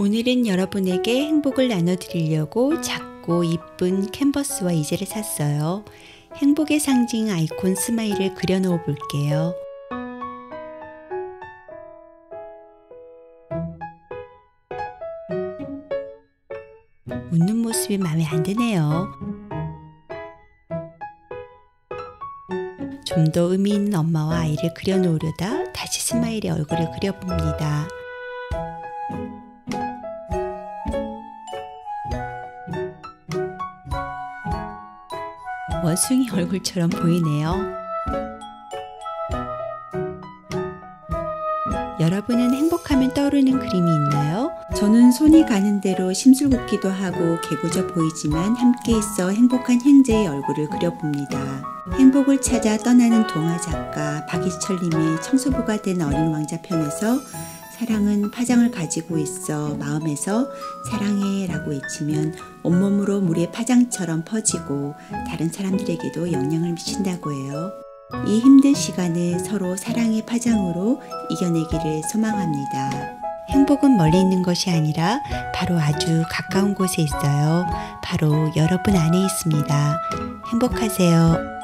오늘은 여러분에게 행복을 나눠드리려고 작고 이쁜 캔버스와 이젤을 샀어요. 행복의 상징 아이콘 스마일을 그려놓아 볼게요. 웃는 모습이 마음에 안 드네요. 좀 더 의미 있는 엄마와 아이를 그려놓으려다 다시 스마일의 얼굴을 그려봅니다. 원숭이 얼굴처럼 보이네요. 여러분은 행복하면 떠오르는 그림이 있나요? 저는 손이 가는 대로 심술궂기도 하고 개구져 보이지만 함께 있어 행복한 형제의 얼굴을 그려봅니다. 행복을 찾아 떠나는 동화 작가 박이철님의 청소부가 된 어린 왕자 편에서 사랑은 파장을 가지고 있어 마음에서 사랑해 라고 외치면 온몸으로 물의 파장처럼 퍼지고 다른 사람들에게도 영향을 미친다고 해요. 이 힘든 시간을 서로 사랑의 파장으로 이겨내기를 소망합니다. 행복은 멀리 있는 것이 아니라 바로 아주 가까운 곳에 있어요. 바로 여러분 안에 있습니다. 행복하세요.